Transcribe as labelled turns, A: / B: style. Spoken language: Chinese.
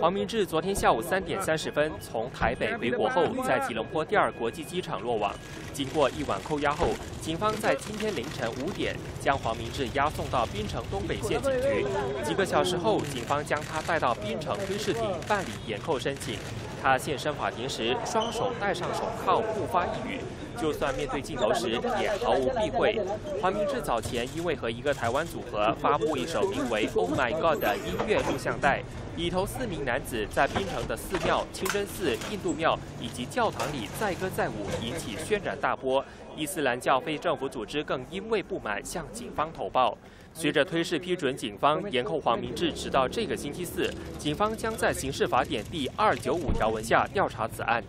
A: 黄明志昨天下午三点三十分从台北回国后，在吉隆坡第二国际机场落网。经过一晚扣押后，警方在今天凌晨五点将黄明志押送到槟城东北县警局。几个小时后，警方将他带到槟城推事庭办理延扣申请。他现身法庭时，双手戴上手铐，不发一语。就算面对镜头时，也毫无避讳。黄明志早前因为和一个台湾组合发布一首名为《Oh My God》的音乐录像带，里头四名男子在槟城的寺庙、清真寺、印度庙以及教堂里载歌载舞，引起轩然大波。伊斯兰教非政府组织更因为不满向警方投报。随着推事批准，警方延后黄明志直到这个星期四，警方将在刑事法典第二九五条文下调查此案。